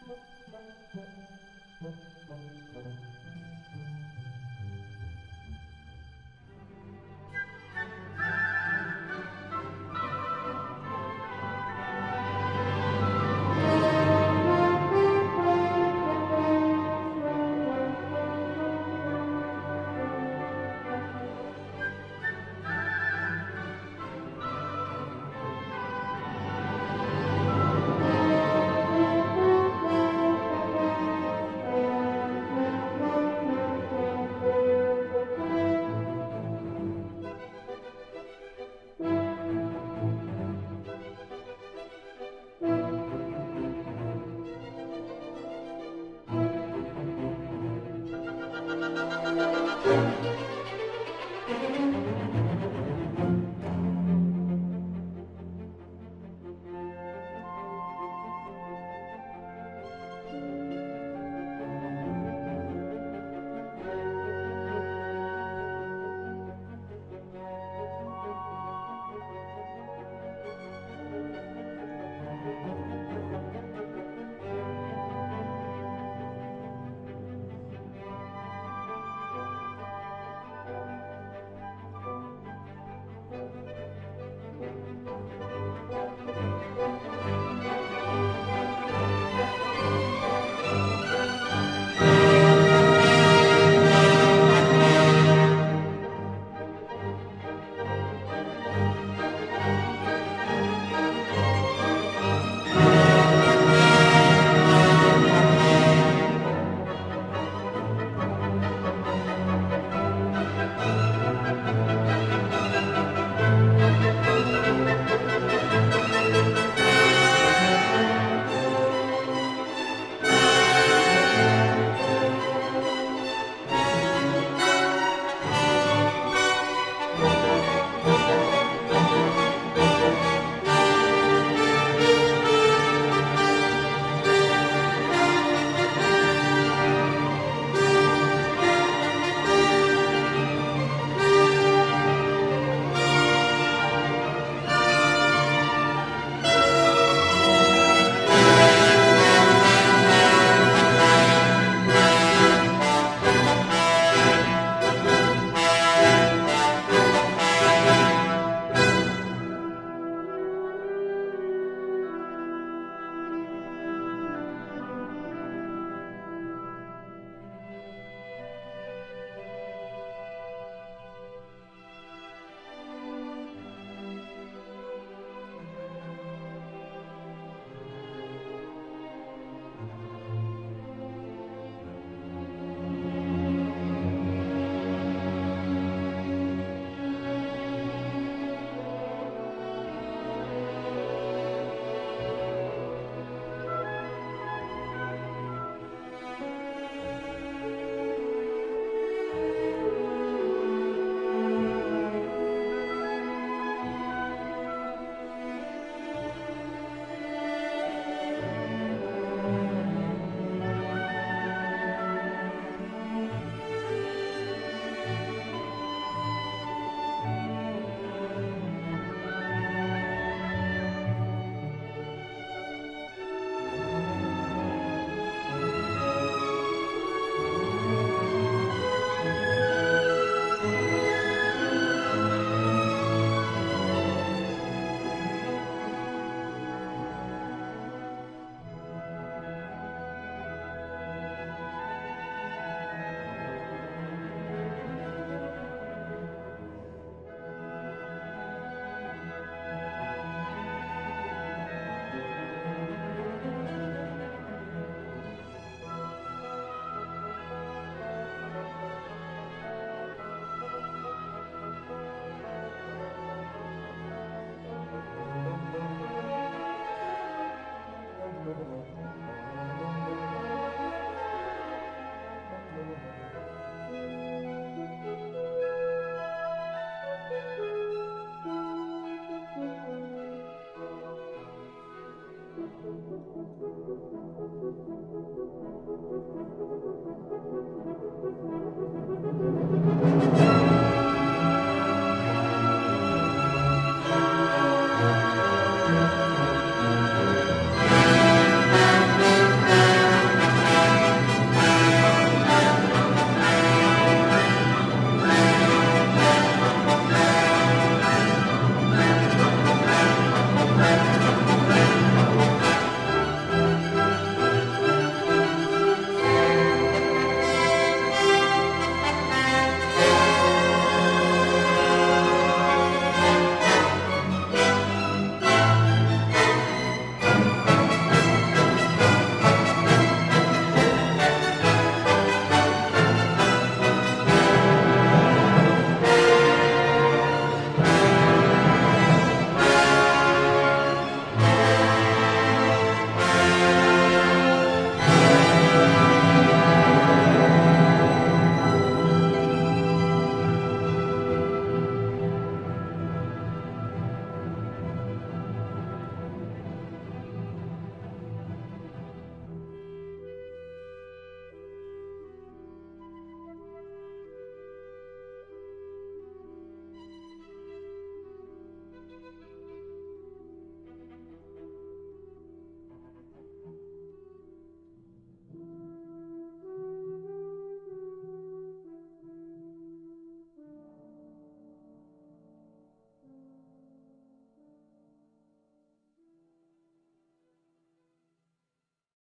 Sous-titrage